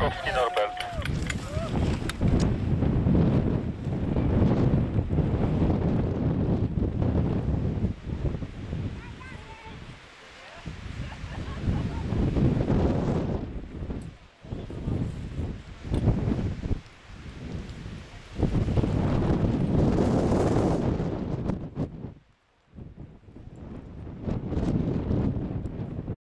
Krakowski Norbert.